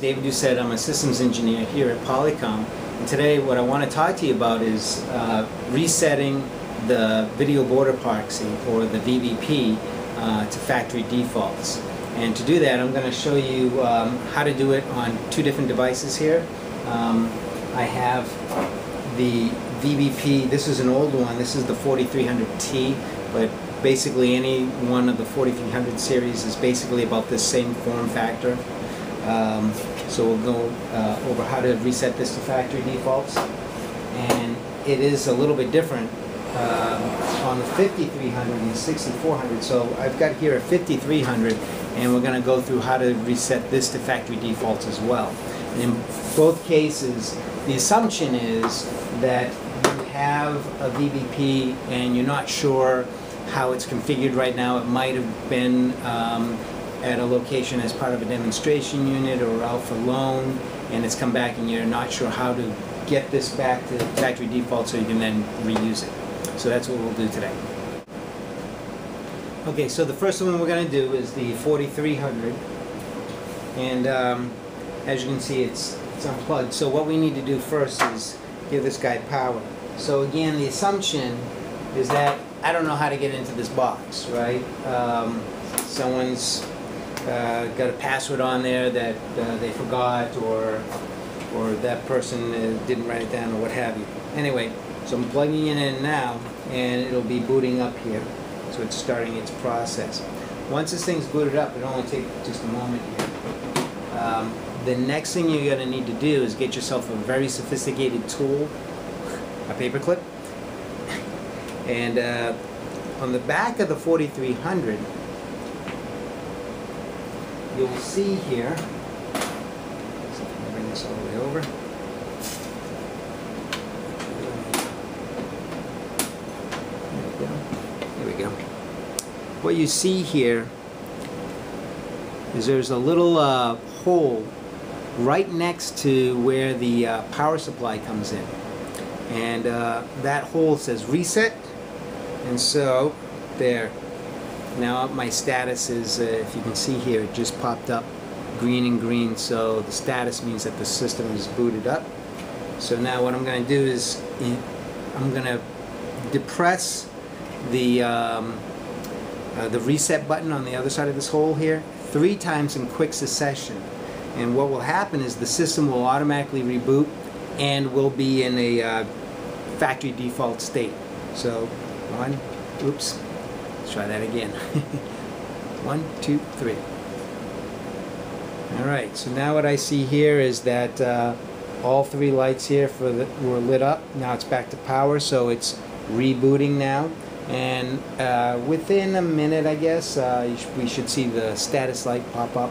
David Doucette. I'm a systems engineer here at Polycom. And today what I want to talk to you about is uh, resetting the video border proxy, or the VBP, uh, to factory defaults. And to do that, I'm going to show you um, how to do it on two different devices here. Um, I have the VBP, this is an old one, this is the 4300T, but basically any one of the 4300 series is basically about the same form factor. Um, so we'll go uh, over how to reset this to factory defaults. And it is a little bit different uh, on the 5300 and the 6400. So I've got here a 5300 and we're going to go through how to reset this to factory defaults as well. And in both cases, the assumption is that you have a VBP and you're not sure how it's configured right now. It might have been um, at a location as part of a demonstration unit or alpha loan, and it's come back and you're not sure how to get this back to factory default so you can then reuse it. So that's what we'll do today. Okay, so the first one we're going to do is the 4300, and um, as you can see, it's it's unplugged. So what we need to do first is give this guy power. So again, the assumption is that I don't know how to get into this box, right? Um, someone's uh, got a password on there that uh, they forgot or or that person uh, didn't write it down or what have you. Anyway, so I'm plugging it in now and it'll be booting up here. So it's starting its process. Once this thing's booted up, it'll only take just a moment here. Um, the next thing you're going to need to do is get yourself a very sophisticated tool, a paperclip, and uh, on the back of the 4300, you'll see here, so bring this all the way over. There we go. There we go. What you see here is there's a little uh, hole right next to where the uh, power supply comes in. And uh, that hole says reset. And so, there. Now my status is, uh, if you can see here, it just popped up green and green. So the status means that the system is booted up. So now what I'm going to do is, I'm going to depress the um, uh, the reset button on the other side of this hole here three times in quick succession and what will happen is the system will automatically reboot and will be in a uh, factory default state. So one, oops, try that again. one, two, three. Alright, so now what I see here is that uh, all three lights here for the, were lit up. Now it's back to power, so it's rebooting now. And uh, within a minute, I guess, uh, sh we should see the status light pop up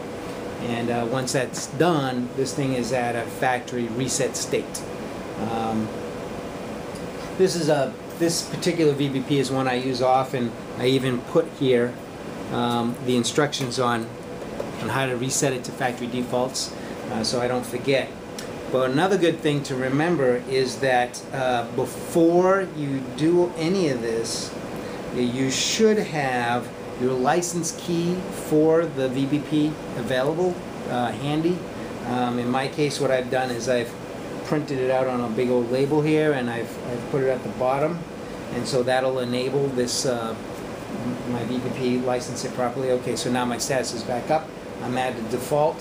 and uh, once that's done, this thing is at a factory reset state. Um, this is a this particular VBP is one I use often. I even put here um, the instructions on on how to reset it to factory defaults, uh, so I don't forget. But another good thing to remember is that uh, before you do any of this, you should have your license key for the VBP available uh, handy. Um, in my case what I've done is I've printed it out on a big old label here and I've, I've put it at the bottom and so that'll enable this uh, my VBP license it properly. Okay so now my status is back up. I'm at the default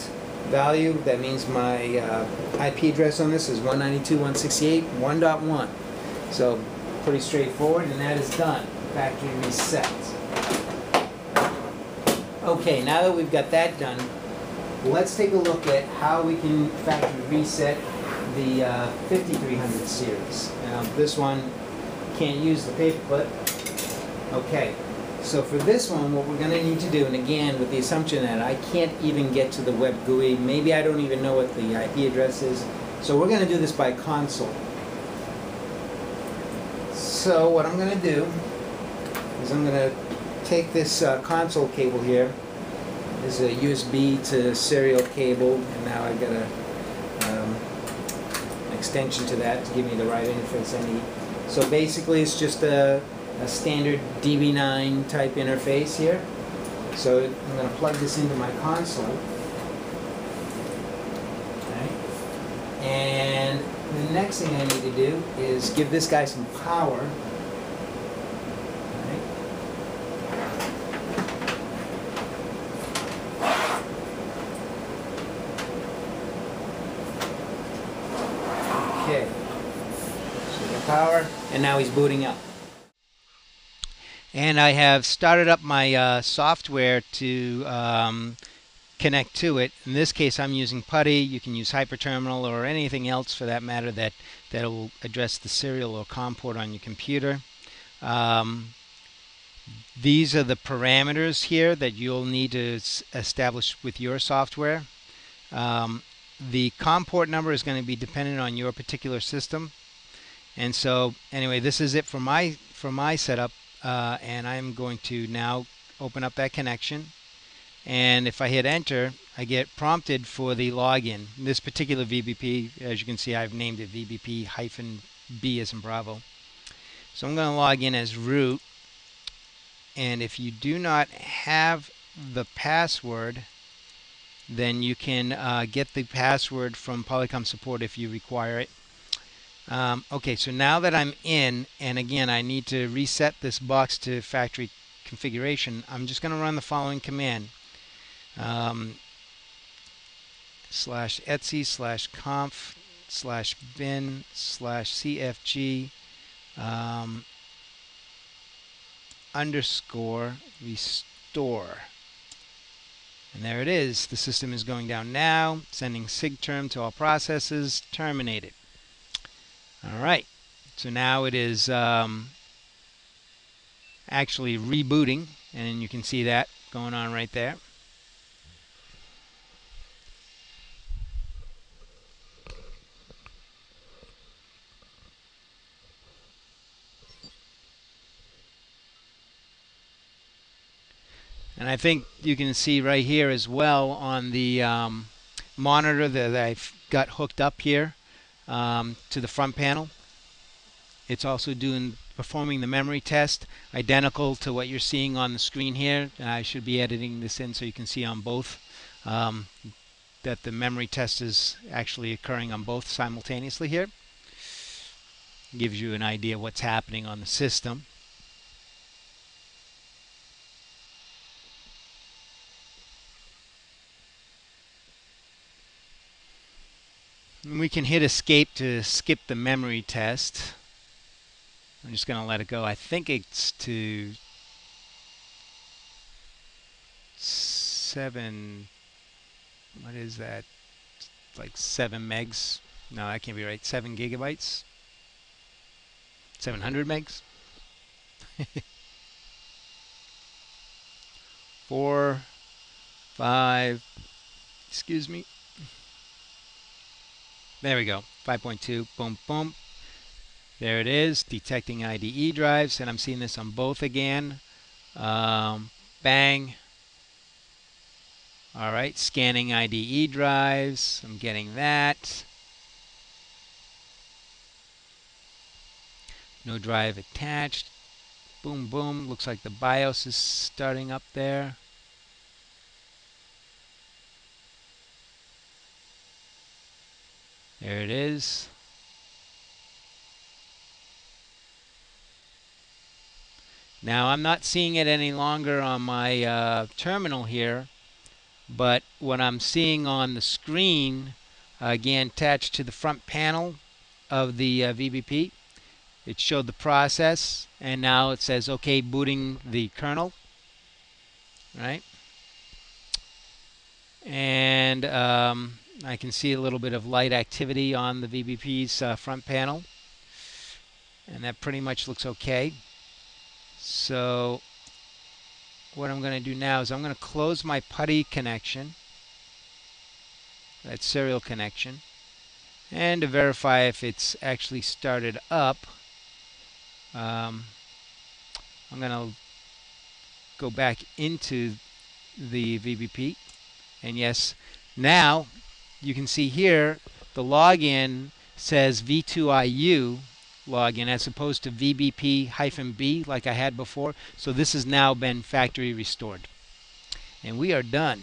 value that means my uh, IP address on this is 192.168.1.1 so pretty straightforward and that is done factory reset. Okay, now that we've got that done, let's take a look at how we can factory reset the uh, 5300 series. Now this one can't use the paperclip. Okay, so for this one what we're going to need to do, and again with the assumption that I can't even get to the web GUI, maybe I don't even know what the IP address is, so we're going to do this by console. So what I'm going to do is I'm going to take this uh, console cable here. This is a USB to serial cable, and now I've got a, an extension to that to give me the right interface I need. So basically it's just a, a standard DB9 type interface here. So I'm going to plug this into my console. Okay. And the next thing I need to do is give this guy some power. Power, and now he's booting up. And I have started up my uh, software to um, connect to it. In this case, I'm using PuTTY. You can use Hyperterminal or anything else for that matter that, that will address the serial or COM port on your computer. Um, these are the parameters here that you'll need to establish with your software. Um, the COM port number is going to be dependent on your particular system. And so anyway, this is it for my for my setup. Uh, and I'm going to now open up that connection. And if I hit enter, I get prompted for the login. This particular VBP, as you can see, I've named it VBP hyphen B as in Bravo. So I'm going to log in as root. And if you do not have the password, then you can uh, get the password from Polycom support if you require it. Um, okay, so now that I'm in, and again, I need to reset this box to factory configuration, I'm just going to run the following command. Um, slash etsy slash conf slash bin slash cfg um, underscore restore. And there it is. The system is going down now, sending sigterm to all processes, terminated. All right. So now it is um, actually rebooting, and you can see that going on right there. And I think you can see right here as well on the um, monitor that I've got hooked up here um, to the front panel. It's also doing performing the memory test, identical to what you're seeing on the screen here. I should be editing this in so you can see on both um, that the memory test is actually occurring on both simultaneously here. Gives you an idea what's happening on the system. We can hit escape to skip the memory test. I'm just going to let it go. I think it's to seven. What is that? like seven megs. No, that can't be right. Seven gigabytes. 700 megs. Four, five, excuse me, there we go. 5.2. Boom, boom. There it is. Detecting IDE drives. And I'm seeing this on both again. Um, bang. All right. Scanning IDE drives. I'm getting that. No drive attached. Boom, boom. Looks like the BIOS is starting up there. There it is. Now I'm not seeing it any longer on my uh, terminal here, but what I'm seeing on the screen, again attached to the front panel of the uh, VBP, it showed the process, and now it says OK booting the kernel, right? And um, I can see a little bit of light activity on the VBP's uh, front panel. And that pretty much looks okay. So what I'm going to do now is I'm going to close my PuTTY connection, that serial connection, and to verify if it's actually started up, um, I'm going to go back into the VBP. And yes, now you can see here the login says V2IU login as opposed to VBP-B like I had before. So this has now been factory restored. And we are done.